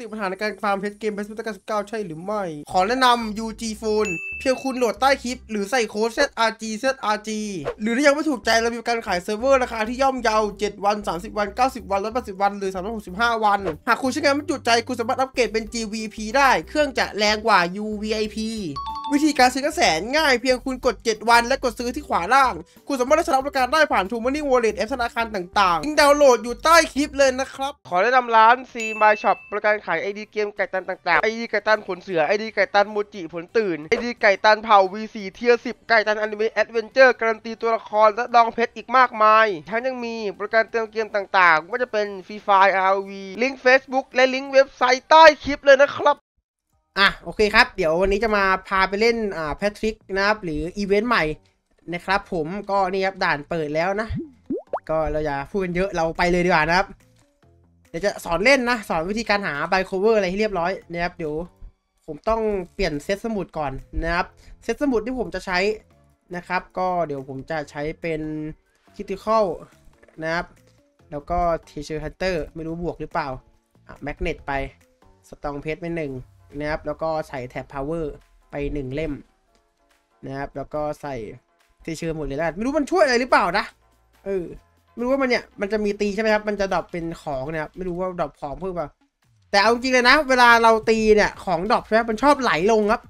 ติดปัญหาในการฟาร์มเพชรเกม Pet Simulator 99 ใช่หรือไม่ ขอแนะนำ UG Phone เพียงคุณโหลดใต้คลิป หรือใส่โค้ด ZRG ZRG หรือถ้ายังไม่ถูกใจเรามีการขายเซิร์ฟเวอร์ราคาที่ย่อมเยา7วัน 30 วัน 90 วัน 180 วัน หรือ 365 วัน หากคุณใช้งานไม่จุใจคุณสามารถอัปเกรดเป็น GVIP ได้ เครื่องจะแรงกว่า UVIP วิธีการซื้อก็แสนง่ายเพียงคุณกด 7 วันและกดซื้อที่ขวาล่าง คุณสามารถได้รับบริการได้ผ่าน t ูมันนี่วอลเล็ตแอปธนาคารต่างๆลิงก์ดาวน์โหลดอยู่ใต้คลิปเลยนะครับ ขอแนะนำร้าน C My Shop บริการขาย ID เกมไก่ตันต่างๆ ID ไก่ตันขนเสือ ID ไก่ตันโมจิผลตื่น ID ไก่ตันเผา V4 tier 10ไก่ตัน Anime Adventures การันตีตัวละครและดองเพชรอีกมากมาย ทั้งยังมีบริการเติมเกมต่างๆไม่ว่าจะเป็น Free Fire ROV ลิงก์ Facebook และลิงก์เว็บไซต์ใต้คลิปเลยนะครับ อะโอเคครับ เดี๋ยววันนี้จะมาพาไปเล่นอ่าแพทริกนะครับ หรืออีเวนต์ใหม่นะครับ ผมก็นี่ครับด่านเปิดแล้วนะ ก็เราอย่าพูดกันเยอะเราไปเลยดีกว่านะครับ เดี๋ยวจะสอนเล่นนะ สอนวิธีการหาใบ clover อะไรให้เรียบร้อยนะครับเดี๋ยวผมต้องเปลี่ยนเซตสมุดก่อนนะครับเซตสมุดที่ผมจะใช้นะครับ ก็เดี๋ยวผมจะใช้เป็น critical นะครับ แล้วก็ treasure hunter ไม่รู้บวกหรือเปล่าอะ magnet ไป strong pets ไปหนึ่ง นะครับ แล้วก็ใส่ tap power ไปหนึ่งเล่มนะครับ แล้วก็ใส่ treasure หมดเลยแล้วไม่รู้มันช่วยอะไรหรือเปล่านะเออไม่รู้ว่ามันเนี่ยมันจะมีตีใช่ไหมครับ มันจะ drop เป็นของนะครับไม่รู้ว่า drop ของเพิ่มเปล่าแต่เอาจริงเลยนะ เวลาเราตีเนี่ยของ drop ใช่ไหมมันชอบไหลลงครับ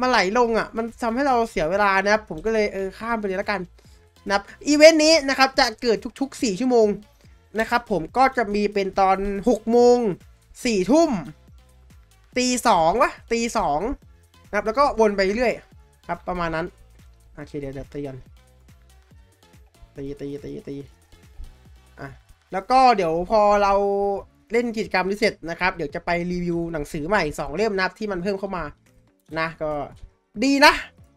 มันไหลลงอะ มันทำให้เราเสียเวลานะครับ ผมก็เลยเออข้ามไปเลยแล้วกันนะครับอีเวนต์นี้นะครับจะเกิดทุกๆ 4 ชั่วโมงนะครับ ผมก็จะมีเป็นตอน 6 โมง 4 ทุ่ม ตีสองวะตีสองนะครับแล้วก็วนไปเรื่อยครับประมาณนั้นโอเคเดี๋ยวเดี๋ยวตีกันตีตีตีตีอะแล้วก็เดี๋ยวพอเราเล่นกิจกรรมนี้เสร็จนะครับ เดี๋ยวจะไปรีวิวหนังสือใหม่ 2 เล่มนะครับที่มันเพิ่มเข้ามานะก็ดีนะ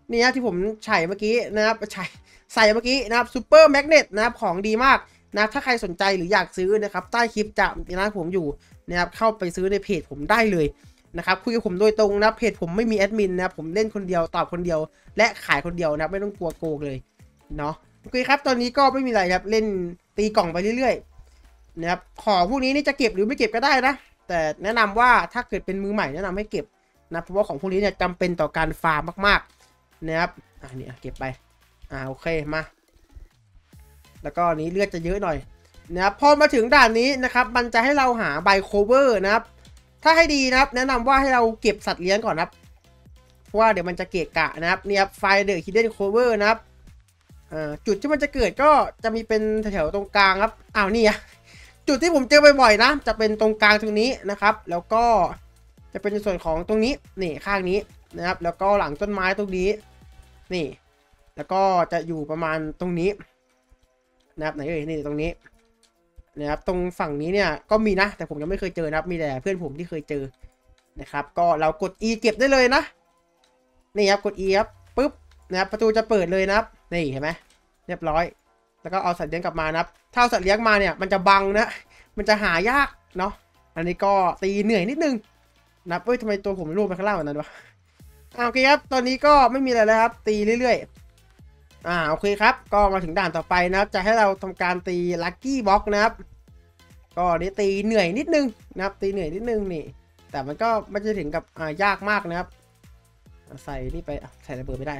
นี่นะที่ผมใส่เมื่อกี้นะครับใส่ใส่เมื่อกี้นะครับ super magnet นะครับของดีมากนะถ้าใครสนใจหรืออยากซื้อนะครับ ใต้คลิปจะมีร้านผมอยู่นะครับเข้าไปซื้อในเพจผมได้เลย นะครับคุยกับผมโดยตรงนะเพจผมไม่มีแอดมินนะครับผมเล่นคนเดียวตอบคนเดียว และขายคนเดียวนะครับไม่ต้องกลัวโกงเลยเนาะโอเคครับตอนนี้ก็ไม่มีอะไรครับเล่นตีกล่องไปเรื่อยๆนะครับของพวกนี้นี่จะเก็บหรือไม่เก็บก็ได้นะ แต่แนะนำว่าถ้าเกิดเป็นมือใหม่แนะนำให้เก็บนะเพราะว่าของพวกนี้เนี่ยจำเป็นต่อการฟาร์มมากๆนะครับอ่านี่เก็บไปอ่าโอเคมาแล้วก็นี้เลือดจะเยอะหน่อยนะครับพอมาถึงด่านนี้นะครับมันจะให้เราหาใบ clover นะครับ ถ้าให้ดีนะครับ แนะนำว่าให้เราเก็บสัตว์เลี้ยงก่อนนะครับเพราะว่าเดี๋ยวมันจะเกะกะนะครับเนี่ย find the hidden clover นะครับจุดที่มันจะเกิดก็จะมีเป็นแถวๆตรงกลางครับอ้าวนี่อะจุดที่ผมเจอบ่อยๆนะ จะเป็นตรงกลางตรงนี้นะครับ แล้วก็จะเป็นในส่วนของตรงนี้นี่ข้างนี้นะครับ แล้วก็หลังต้นไม้ตรงนี้ นี่ แล้วก็จะอยู่ประมาณตรงนี้นะครับไหนเอ่ยนี่ตรงนี้ นะครับตรงฝั่งนี้เนี่ยก็มีนะ แต่ผมยังไม่เคยเจอนะครับ มีแต่เพื่อนผมที่เคยเจอนะครับ ก็เรากด E เก็บได้เลยนะนี่ครับกด E ครับปุ๊บนะครับประตูจะเปิดเลยนะครับนี่เห็นไหมเรียบร้อย แล้วก็เอาสัตว์เลี้ยงกลับมานะครับถ้าสัตว์เลี้ยงมาเนี่ยมันจะบังนะมันจะหายากเนาะอันนี้ก็ตีเหนื่อยนิดนึงนะเอ้ยทำไมตัวผมรูปไปข้างล่างแบบนั้นวะอ่าโอเคครับ ตอนนี้ก็ไม่มีอะไรแล้วครับ ตีเรื่อยๆ อ่าโอเคครับ ก็มาถึงด่านต่อไปนะครับ จะให้เราทำการตีลัคกี้บ็อกนะครับ ก็นี่ตีเหนื่อยนิดนึงนะครับ ตีเหนื่อยนิดนึงนี่ แต่มันก็ไม่จะถึงกับอ่ายากมากนะครับ ใส่นี่ไปใส่ระเบิดไม่ได้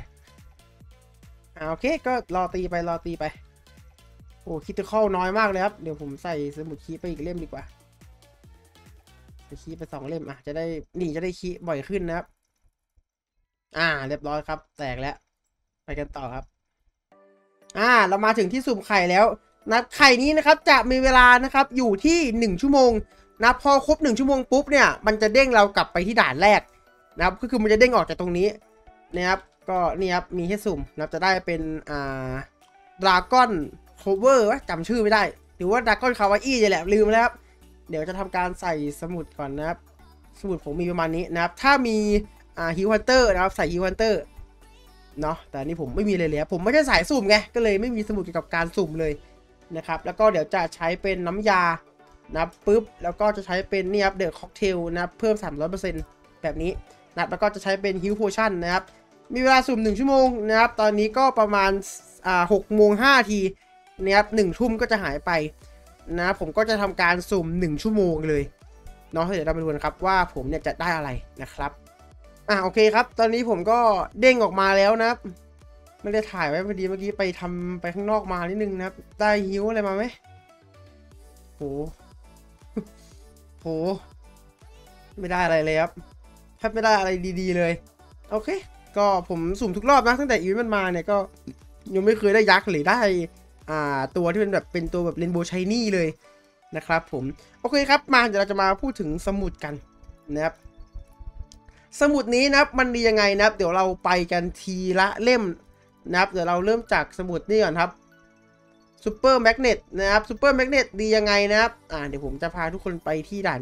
อ่าโอเคก็รอตีไปรอตีไป โอ้คิดจะเข้าน้อยมากเลยครับ เดี๋ยวผมใส่สมุดคีไปอีกเล่มดีกว่าใส่คีไปสองเล่มอะจะได้นี่จะได้คีบ่อยขึ้นนะครับ อ่า เรียบร้อยครับ แตกแล้ว ไปกันต่อครับ อ่าเรามาถึงที่สุ่มไข่แล้วนะไข่นี้นะครับจะมีเวลานะครับอยู่ที่หนึ่งชั่วโมงนะพอครบหนึ่งชั่วโมงปุ๊บเนี่ยมันจะเด้งเรากลับไปที่ด่านแรกนะครับก็คือมันจะเด้งออกจากตรงนี้นะครับก็นี่ครับมีให้สุ่มนะจะได้เป็นอ่าดราก้อนโคเวอร์จำชื่อไม่ได้ หรือว่า dragon kawaii นี่แหละลืมแล้วครับเดี๋ยวจะทำการใส่สมุดก่อนนะครับ สมุดผมมีประมาณนี้นะครับ ถ้ามีอ่า huge hunter นะครับใส่ huge hunter เนาะแต่นี่ผมไม่มีเลยเลยผมไม่ใช่สายสุ่มไงก็เลยไม่มีสมุดเกี่ยวกับการสุ่มเลยนะครับแล้วก็เดี๋ยวจะใช้เป็นน้ำยานะปุ๊บแล้วก็จะใช้เป็นนี่ครับ The Cocktail นะเพิ่ม 300%แบบนี้นะแล้วก็จะใช้เป็นฮิวโพชั่นนะครับมีเวลาสุ่ม1ชั่วโมงนะครับตอนนี้ก็ประมาณอ่าหกโมงห้าทีนะครับหนึ่งทุ่มก็จะหายไปนะผมก็จะทำการสุ่ม 1 ชั่วโมงเลยเนาะเดี๋ยวเรามาดูกันครับว่าผมเนี่ยจะได้อะไรนะครับ อะโอเคครับ ตอนนี้ผมก็เด้งออกมาแล้วนะครับไม่ได้ถ่ายไว้พอดีเมื่อกี้ไปทำไปข้างนอกมานิดนึงนะครับ ได้ฮิวอะไรมาไหมโหโห ไม่ได้อะไรเลยครับแทบไม่ได้อะไรดีๆเลย โอเค ก็ผมสุ่มทุกรอบนะตั้งแต่อีเวนต์มันมาเนี่ยก็ยังไม่เคยได้ยักษ์หรือได้อ่าตัวที่เป็นแบบเป็นตัวแบบ rainbow shiny เลยนะครับผม โอเคครับ มาเดี๋ยวเราจะมาพูดถึงสมุดกันนะครับ สมุดนี้นะครับมันดียังไงนะครับเดี๋ยวเราไปกันทีละเล่มนะครับเดี๋ยวเราเริ่มจากสมุดนี่ก่อนครับ super magnet นะครับ super magnet ดียังไงนะครับอ่าเดี๋ยวผมจะพาทุกคนไปที่ด่าน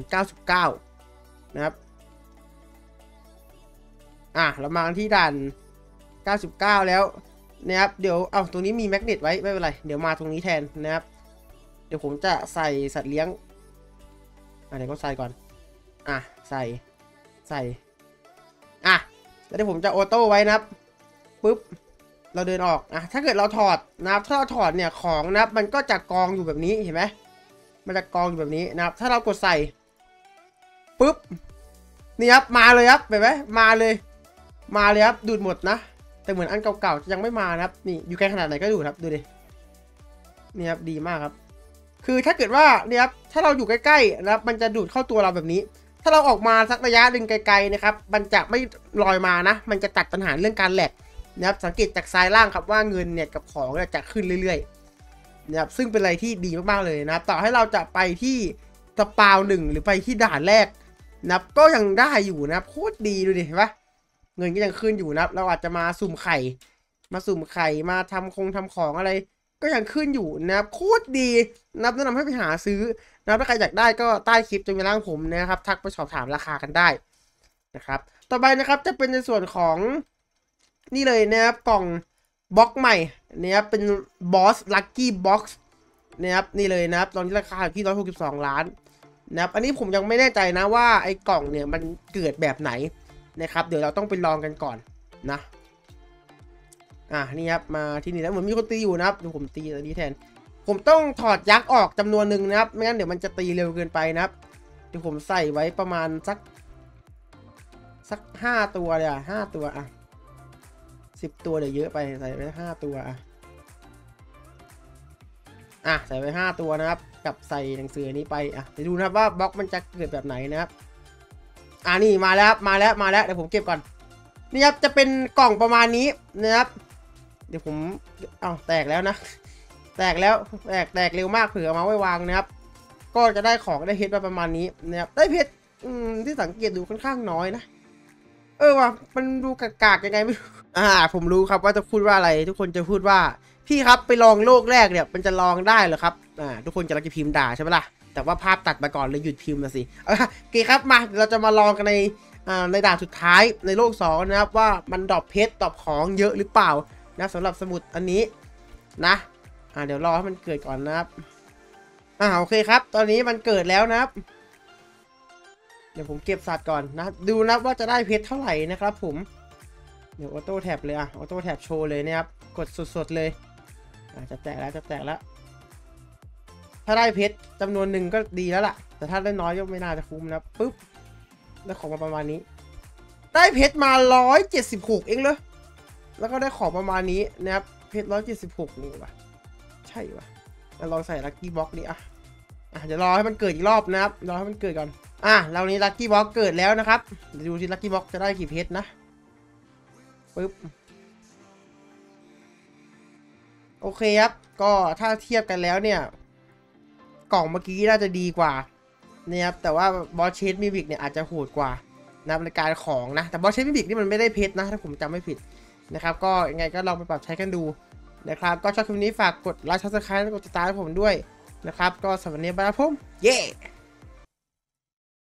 99 นะครับอะเรามาที่ด่าน 99 แล้วนะครับเดี๋ยวเอาตรงนี้มีแมกเนตไว้ไม่เป็นไร เดี๋ยวมาตรงนี้แทนนะครับ เดี๋ยวผมจะใส่สัตว์เลี้ยงอะเดี๋ยวก็ใส่ก่อน อะใส่ใส่ แล้วเดี๋ยวผมจะออโต้ไว้นะครับปุ๊บเราเดินออกอะถ้าเกิดเราถอดนะครับถ้าเราถอดเนี่ยของนะครับมันก็จะกองอยู่แบบนี้เห็นไหมมันจะกองอยู่แบบนี้นะครับ ถ้าเรากดใส่ปุ๊บนี่ครับมาเลยครับเห็นไหมมาเลย มาเลยครับดูดหมดนะแต่เหมือนอันเก่าๆยังไม่มานะครับนี่อยู่ไกลขนาดไหนก็ดูครับดูดินี่ครับดีมากครับ คือถ้าเกิดว่าเนี่ยครับถ้าเราอยู่ใกล้ๆนะครับมันจะดูดเข้าตัวเราแบบนี้ ถ้าเราออกมาสักระยะหนึ่งไกลๆนะครับ มันจะไม่ลอยมานะ มันจะตัดปัญหาเรื่องการแหลกนะครับ สังเกตจากซ้ายล่างครับว่าเงินเนี่ยกับของจะขึ้นเรื่อยๆนะครับ ซึ่งเป็นอะไรที่ดีมากๆเลยนะครับ ต่อให้เราจะไปที่สปาวหนึ่งหรือไปที่ด่านแรกนะครับ ก็ยังได้อยู่นะครับโคตรดีดูดิเห็นปะเงินก็ยังขึ้นอยู่นะครับ เราอาจจะมาสุ่มไข่ มาสุ่มไข่มาทำคงทำของอะไร ก็ยังขึ้นอยู่นะครับ โคตรดีนะครับแนะนำให้ไปหาซื้อ นะครับถ้าใครอยากได้ก็ใต้คลิปจะมีร่างผมนะครับ ทักไปสอบถามราคากันได้นะครับ ต่อไปนะครับจะเป็นในส่วนของนี่เลยนะครับกล่องบล็อกใหม่นะครับเป็น boss lucky box นะครับนี่เลยนะครับ ตอนนี้ราคาอยู่ที่162ล้านนะครับอันนี้ผมยังไม่แน่ใจนะว่าไอ้กล่องเนี่ยมันเกิดแบบไหนนะครับ เดี๋ยวเราต้องไปลองกันก่อนนะอะนี่ครับมาที่นี่แล้วเหมือนมีคนตีอยู่นะครับเดี๋ยวผมตีตัวนี้แทน ผมต้องถอดยักษ์ออกจำนวนหนึ่งนะครับ ไม่งั้นเดี๋ยวมันจะตีเร็วเกินไปนะครับ เดี๋ยวผมใส่ไว้ประมาณสัก สักห้าตัวเลยอะห้าตัวอะสิบตัวเดี๋ยวเยอะไปใส่ไว้ห้าตัวอะอะใส่ไว้ห้าตัวนะครับ กับใส่หนังสือนี้ไปอะเดี๋ยวดูนะครับว่าบล็อกมันจะเกิดแบบไหนนะครับอ่านี่มาแล้วมาแล้วมาแล้วเดี๋ยวผมเก็บก่อนนี่ครับจะเป็นกล่องประมาณนี้นะครับ เดี๋ยวผมเอาวแตกแล้วนะ แตกแล้วแตกแตกเร็วมากเผื่อมาไว้วางนะครับ ก็จะได้ของได้เพชรมาประมาณนี้นะครับได้เพชรอืมที่สังเกตดูค่อนข้างน้อยนะ เออว่ะมันดูกากๆยังไงไม่รู้อ่า ผมรู้ครับว่าจะพูดว่าอะไร ทุกคนจะพูดว่าพี่ครับไปลองโลกแรกเนี่ยมันจะลองได้เหรอครับอ่าทุกคนจะรักจะพิมพ์ด่าใช่ไหมล่ะแต่ว่าภาพตัดมาก่อนเลยหยุดพิมพ์นะสิเอาล่ะโอเคครับมาเราจะมาลองกันในอ่าในด่านสุดท้ายในโลกสองนะครับว่ามัน drop เพชร drop ของเยอะหรือเปล่านะสำหรับสมุดอันนี้นะ อ่าเดี๋ยวรอให้มันเกิดก่อนนะครับ อ่าโอเคครับ ตอนนี้มันเกิดแล้วนะครับ เดี๋ยวผมเก็บสัตว์ก่อนนะ ดูนะว่าจะได้เพชรเท่าไหร่นะครับ ผม เดี๋ยวออโต้แท็บเลยอะ ออโต้แท็บโชว์เลยนะครับ กดสดๆเลยอ่าจะแตกแล้วจะแตกแล้ว ถ้าได้เพชรจำนวนหนึ่งก็ดีแล้วล่ะ แต่ถ้าได้น้อยก็ไม่น่าจะคุ้มนะปุ๊บ ได้ของมาประมาณนี้ ได้เพชรมา 176 เองเลยแล้วก็ได้ของประมาณนี้นะครับ เพชร176นี่ว่ะ ใช่ว่ะเราลองใส่ lucky block นี่อะอะเดี๋ยวรอให้มันเกิดอีกรอบนะครับ รอให้มันเกิดก่อน อะเรานี้ lucky block เกิดแล้วนะครับ เดี๋ยวดูที่ lucky block จะได้กี่เพชรนะ ปึ๊บ โอเคครับ ก็ถ้าเทียบกันแล้วเนี่ย กล่องเมื่อกี้น่าจะดีกว่านะครับ แต่ว่าboss chest mimic เนี่ยอาจจะโหดกว่านะในการของนะ แต่ boss chest mimic นี่มันไม่ได้เพชรนะ ถ้าผมจำไม่ผิดนะครับ ก็ยังไงก็ลองไปปรับใช้กันดู นะครับ ก็ชอบคลิปนี้ฝากกด like subscribe และกดติดตามผมด้วยนะครับ ก็สำหรับวันนี้ bye ครับผม เย้